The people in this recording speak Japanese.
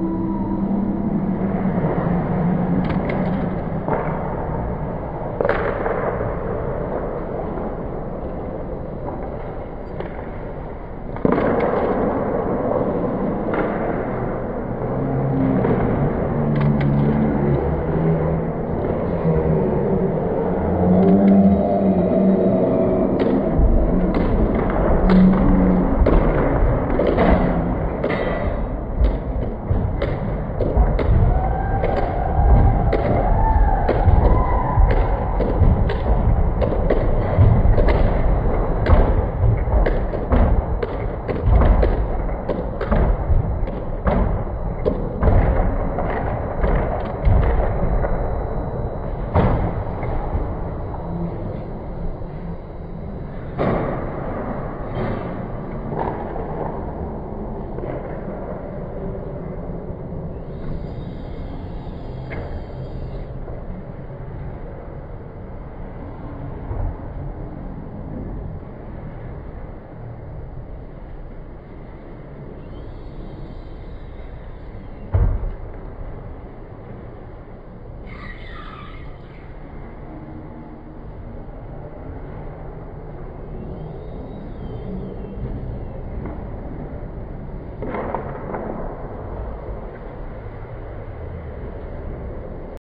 うん。